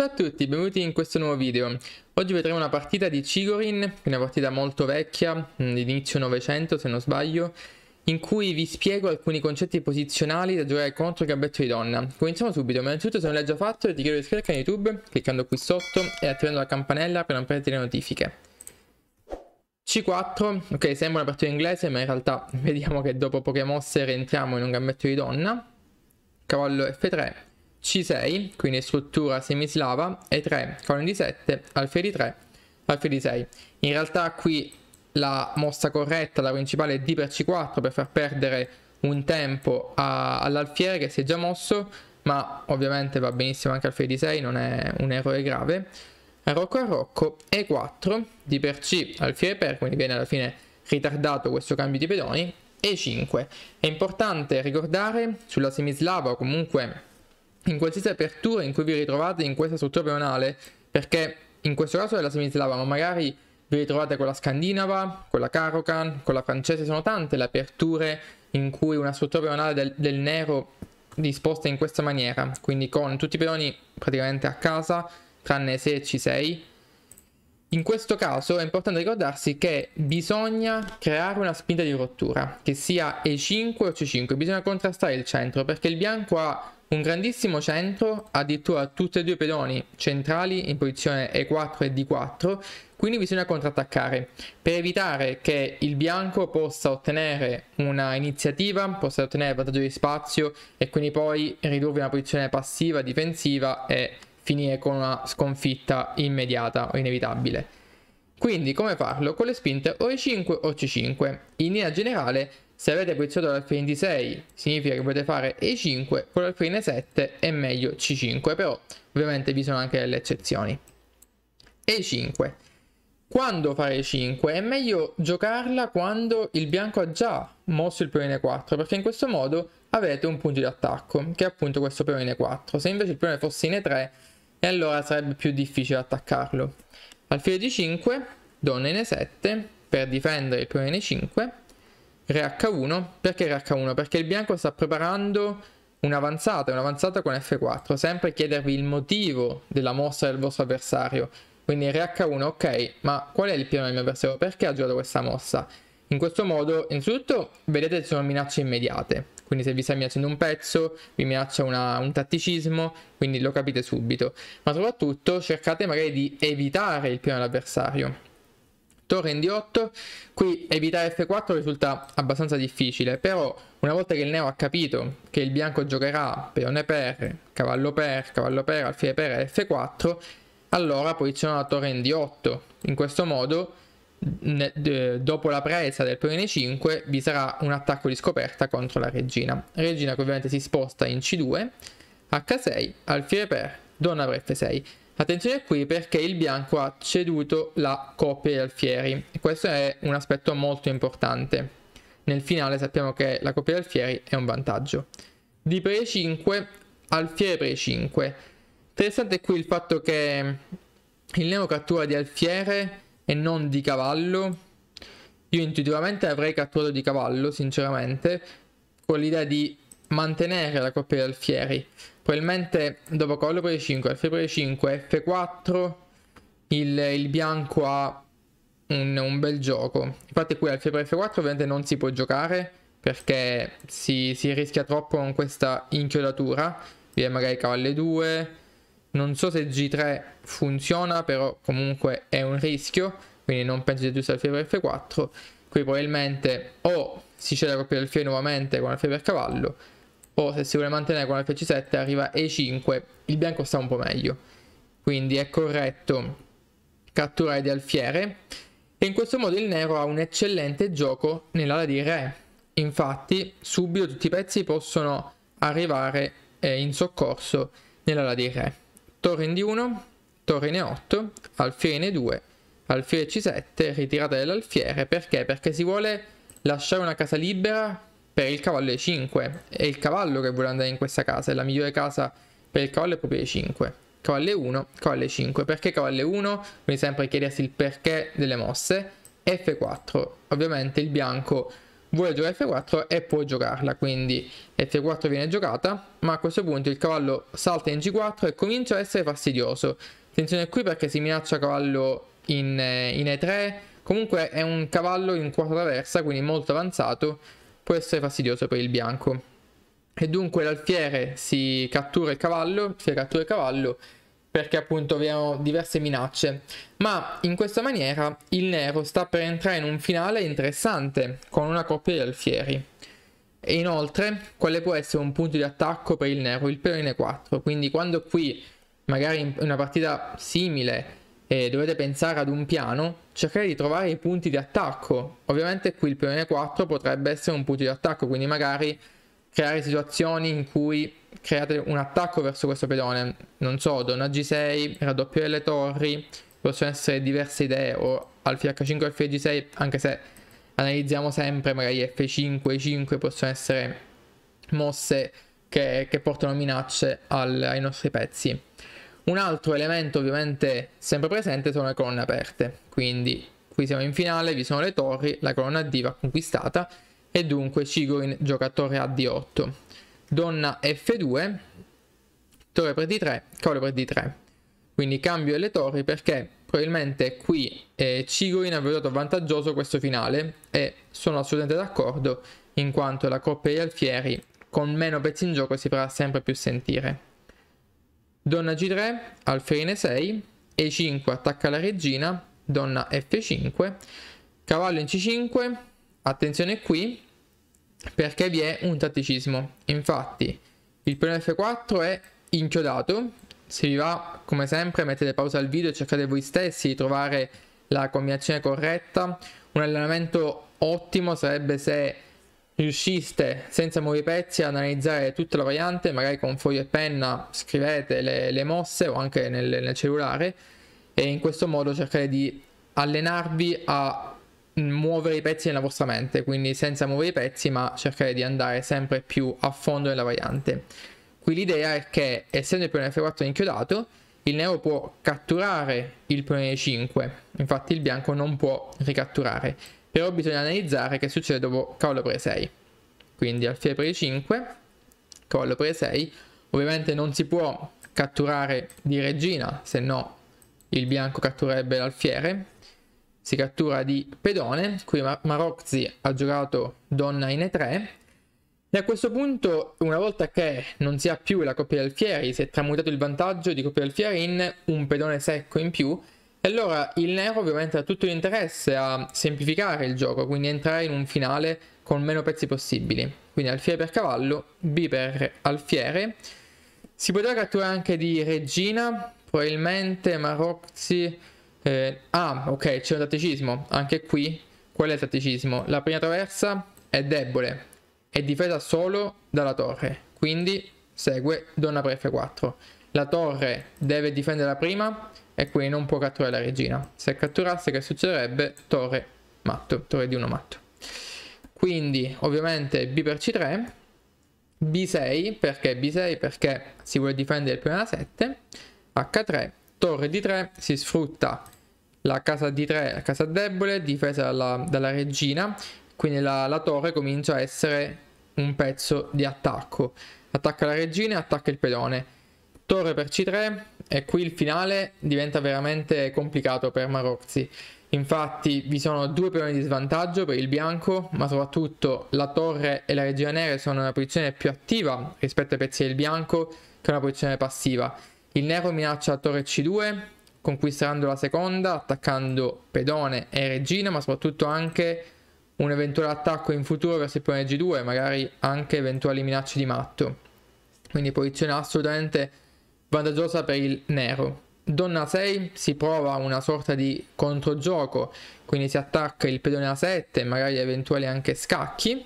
Ciao a tutti, benvenuti in questo nuovo video. Oggi vedremo una partita di Chigorin, una partita molto vecchia, mm, di inizio Novecento se non sbaglio, in cui vi spiego alcuni concetti posizionali da giocare contro il gambetto di donna. Cominciamo subito, ma innanzitutto se non l'hai già fatto ti chiedo di iscriverti a YouTube, cliccando qui sotto e attivando la campanella per non perdere le notifiche. C4, ok sembra una partita inglese ma in realtà vediamo che dopo poche mosse rientriamo in un gambetto di donna. Cavallo F3, c6, quindi struttura semislava, e 3, cavallo di 7, alfiere di 3, alfiere di 6. In realtà qui la mossa corretta, la principale è D per C4 per far perdere un tempo all'alfiere che si è già mosso, ma ovviamente va benissimo anche alfiere di 6, non è un errore grave. Rocco a Rocco, E4, D per C, alfiere per, quindi viene alla fine ritardato questo cambio di pedoni, E5. È importante ricordare sulla semislava o comunque in qualsiasi apertura in cui vi ritrovate in questa struttura pedonale, perché in questo caso è la semislava, ma magari vi ritrovate con la scandinava, con la Karokan, con la francese, sono tante le aperture in cui una struttura pedonale del, del nero disposta in questa maniera, quindi con tutti i pedoni praticamente a casa, tranne se e C6. In questo caso è importante ricordarsi che bisogna creare una spinta di rottura, che sia E5 o C5, bisogna contrastare il centro, perché il bianco ha un grandissimo centro, addirittura tutti e due i pedoni centrali in posizione E4 e D4, quindi bisogna contrattaccare per evitare che il bianco possa ottenere una iniziativa, possa ottenere vantaggio di spazio e quindi poi ridurre una posizione passiva, difensiva e finire con una sconfitta immediata o inevitabile. Quindi come farlo? Con le spinte o E5 o C5. In linea generale se avete posizionato l'alfiere in D6 significa che potete fare E5, con l'alfiere in E7 è meglio C5, però ovviamente vi sono anche delle eccezioni. E5. Quando fare E5? È meglio giocarla quando il bianco ha già mosso il peone 4, perché in questo modo avete un punto di attacco, che è appunto questo peone 4. Se invece il peone fosse in E3, e allora sarebbe più difficile attaccarlo. Alfiere D5, donna in E7, per difendere il peone 5 Re H1. Perché Re H1? Perché il bianco sta preparando un'avanzata, un'avanzata con F4. Sempre chiedervi il motivo della mossa del vostro avversario. Quindi Re H1, ok, ma qual è il piano del mio avversario? Perché ha giocato questa mossa? In questo modo, innanzitutto, vedete sono minacce immediate. Quindi se vi sta minacciando un pezzo, vi minaccia una, un tatticismo, quindi lo capite subito. Ma soprattutto cercate magari di evitare il piano dell'avversario torre in D8 qui evitare F4 risulta abbastanza difficile però una volta che il nero ha capito che il bianco giocherà peone per, cavallo per, cavallo per, alfiere per e F4 allora posiziona la torre in D8 in questo modo dopo la presa del peone 5 vi sarà un attacco di scoperta contro la regina. Regina che ovviamente si sposta in C2 H6 alfiere per donna per F6 Attenzione qui perché il bianco ha ceduto la coppia di alfieri questo è un aspetto molto importante. Nel finale sappiamo che la coppia di alfieri è un vantaggio. Di pre 5, alfiere pre 5. Interessante qui il fatto che il neo cattura di alfiere e non di cavallo. Io intuitivamente avrei catturato di cavallo, sinceramente, con l'idea di mantenere la coppia di alfieri. Probabilmente dopo cavallo per 5, alfiere per 5, F4, il, il bianco ha un, un, bel gioco. Infatti qui alfiere per F4 ovviamente non si può giocare perché si, si rischia troppo con questa inchiodatura. Viene magari cavallo 2. Non so se G3 funziona, però comunque è un rischio. Quindi non penso sia giusto alfiere per F4. Qui probabilmente o si cede la coppia del alfiere nuovamente con alfiere per cavallo o se si vuole mantenere con l'F7 arriva E5, il bianco sta un po' meglio. Quindi è corretto catturare di alfiere e in questo modo il nero ha un eccellente gioco nell'ala di re. Infatti subito tutti i pezzi possono arrivare eh, in soccorso nell'ala di re. Torre in D1, torre in E8, alfiere in E2, alfiere C7, ritirata dell'alfiere. Perché? Perché si vuole lasciare una casa libera per il cavallo E5. È il cavallo che vuole andare in questa casa, è la migliore casa per il cavallo è proprio E5. Cavallo E1, cavallo E5. Perché cavallo E1? Quindi sempre chiedersi il perché delle mosse. F4. Ovviamente il bianco vuole giocare F4 e può giocarla, quindi F4 viene giocata, ma a questo punto il cavallo salta in G4 e comincia a essere fastidioso. Attenzione qui perché si minaccia cavallo in, eh, in E3, comunque è un cavallo in quarta traversa, quindi molto avanzato, può essere fastidioso per il bianco. E dunque l'alfiere si cattura il cavallo, si cattura il cavallo perché appunto abbiamo diverse minacce. Ma in questa maniera il nero sta per entrare in un finale interessante con una coppia di alfieri. E inoltre, quale può essere un punto di attacco per il nero? Il pedone 4. Quindi quando qui, magari in una partita simile, eh, dovete pensare ad un piano, cercare di trovare i punti di attacco. Ovviamente qui il pedone 4 potrebbe essere un punto di attacco, quindi magari creare situazioni in cui create un attacco verso questo pedone. Non so, donna G6, raddoppio delle torri, possono essere diverse idee, o alfile H5 alfile G6, anche se analizziamo sempre magari F5 E5 possono essere mosse che, che portano minacce al, ai nostri pezzi. Un altro elemento ovviamente sempre presente sono le colonne aperte, quindi qui siamo in finale, vi sono le torri, la colonna D va conquistata. E dunque Chigorin gioca torre a D8 donna F2 torre per D3 cavallo per D3 quindi cambio le torri perché probabilmente qui eh, Chigorin ha valutato vantaggioso questo finale e sono assolutamente d'accordo in quanto la coppia degli alfieri con meno pezzi in gioco si farà sempre più sentire donna G3 alfierine 6 E5 attacca la regina donna F5 cavallo in C5 attenzione qui perché vi è un tatticismo. Infatti, il piano F4 è inchiodato. Se vi va, come sempre, mettete pausa al video e cercate voi stessi di trovare la combinazione corretta. Un allenamento ottimo sarebbe se riusciste senza muovere i pezzi ad analizzare tutta la variante, magari con foglio e penna scrivete le, le mosse o anche nel, nel cellulare e in questo modo cercate di allenarvi a muovere i pezzi nella vostra mente, quindi senza muovere i pezzi, ma cercare di andare sempre più a fondo nella variante. Qui l'idea è che, essendo il pione F4 inchiodato, il nero può catturare il pione 5, infatti il bianco non può ricatturare, però bisogna analizzare che succede dopo cavallo per 6. Quindi alfiere per 5, cavallo per 6, ovviamente non si può catturare di regina, se no il bianco catturerebbe l'alfiere, si cattura di pedone, qui Marozzi ha giocato donna in E3 e a questo punto una volta che non si ha più la coppia del Fieri si è tramutato il vantaggio di coppia del Fieri in un pedone secco in più e allora il nero ovviamente ha tutto l'interesse a semplificare il gioco, quindi entrare in un finale con meno pezzi possibili. Quindi alfiere per cavallo, B per alfiere. Si potrà catturare anche di regina, probabilmente Marozzi eh, ah, ok, c'è un tatticismo. Anche qui, qual è il tatticismo? La prima traversa è debole, è difesa solo dalla torre, quindi segue donna per F4. La torre deve difendere la prima e quindi non può catturare la regina. Se catturasse che succederebbe? Torre matto, torre di uno matto. Quindi ovviamente B per C3, B6 perché B6 perché si vuole difendere il prima 7, H3 torre di 3 si sfrutta la casa di 3 la casa debole difesa dalla, dalla regina quindi la, la, torre comincia a essere un pezzo di attacco attacca la regina e attacca il pedone torre per c3 e qui il finale diventa veramente complicato per Marozzi infatti vi sono due pedoni di svantaggio per il bianco ma soprattutto la torre e la regina nera sono una posizione più attiva rispetto ai pezzi del bianco che una posizione passiva il nero minaccia la torre C2, conquistando la seconda, attaccando pedone e regina, ma soprattutto anche un eventuale attacco in futuro verso il pedone G2, magari anche eventuali minacce di matto. Quindi posizione assolutamente vantaggiosa per il nero. Donna 6 si prova una sorta di controgioco, quindi si attacca il pedone A7 magari eventuali anche scacchi.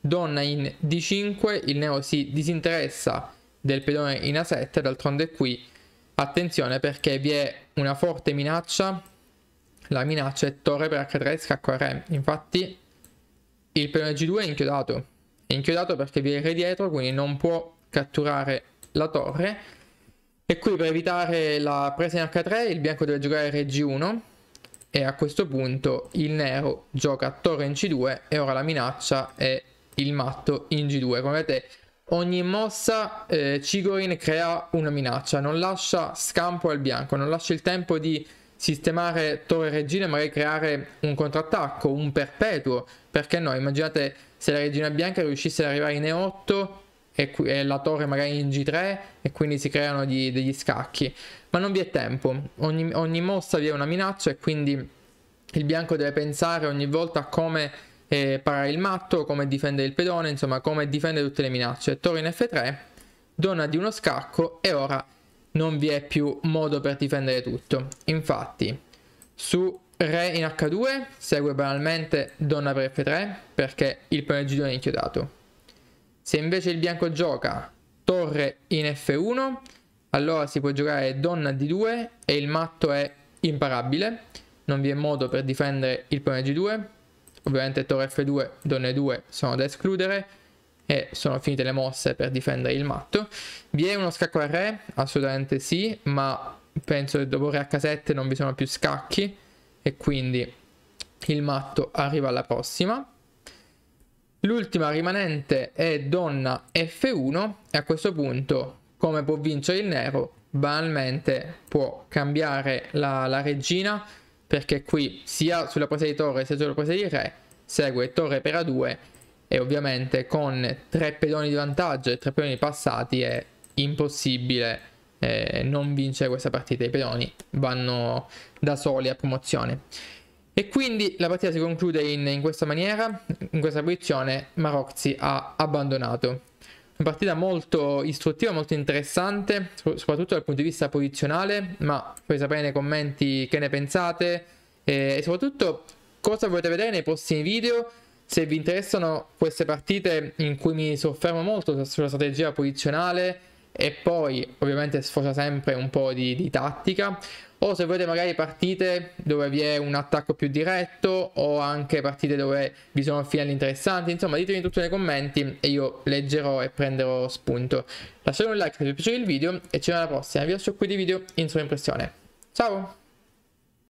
Donna in D5, il nero si disinteressa del pedone in A7, d'altronde qui attenzione perché vi è una forte minaccia, la minaccia è torre per H3 scacco a re, infatti il pedone G2 è inchiodato, è inchiodato perché vi è il re dietro, quindi non può catturare la torre e qui per evitare la presa in H3 il bianco deve giocare re G1 e a questo punto il nero gioca torre in c2 e ora la minaccia è il matto in g2. Come vedete ogni mossa eh, Cigorin crea una minaccia, non lascia scampo al bianco, non lascia il tempo di sistemare torre regina e magari creare un contrattacco, un perpetuo, perché no? Immaginate se la regina bianca riuscisse ad arrivare in E8 e, e la torre magari in G3 e quindi si creano di, degli scacchi, ma non vi è tempo, ogni, ogni mossa vi è una minaccia e quindi il bianco deve pensare ogni volta a come eh, parare il matto, come difendere il pedone, insomma come difendere tutte le minacce. Torre in F3, donna di uno scacco e ora non vi è più modo per difendere tutto. Infatti su re in H2 segue banalmente donna per F3 perché il G2 è inchiodato. Se invece il bianco gioca torre in F1 allora si può giocare donna D2 e il matto è imparabile. Non vi è modo per difendere il peone G2 Ovviamente torre F2, donne 2 sono da escludere e sono finite le mosse per difendere il matto. Vi è uno scacco a re? Assolutamente sì, ma penso che dopo re H7 non vi sono più scacchi e quindi il matto arriva alla prossima. L'ultima rimanente è donna F1 e a questo punto come può vincere il nero? Banalmente può cambiare la, la regina perché qui sia sulla presa di torre sia sulla presa di re segue torre per A2 e ovviamente con tre pedoni di vantaggio e tre pedoni passati è impossibile eh, non vincere questa partita. I pedoni vanno da soli a promozione. E quindi la partita si conclude in, in questa maniera, in questa posizione Marozzi ha abbandonato. Una partita molto istruttiva, molto interessante, soprattutto dal punto di vista posizionale, ma poi sapere nei commenti che ne pensate e soprattutto cosa volete vedere nei prossimi video. Se vi interessano queste partite in cui mi soffermo molto sulla strategia posizionale e poi ovviamente sfocia sempre un po' di, di tattica, o se volete magari partite dove vi è un attacco più diretto o anche partite dove vi sono finali interessanti, insomma ditemi tutto nei commenti e io leggerò e prenderò spunto. Lasciate un like se vi è piaciuto il video e ci vediamo alla prossima, vi lascio qui di video in sovraimpressione. Ciao!